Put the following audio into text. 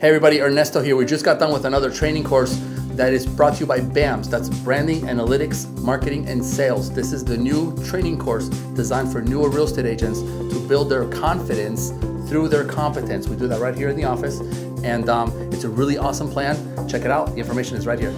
Hey everybody, Ernesto here. We just got done with another training course that is brought to you by BAMS. That's Branding, Analytics, Marketing, and Sales. This is the new training course designed for newer real estate agents to build their confidence through their competence. We do that right here in the office, and um, it's a really awesome plan. Check it out. The information is right here.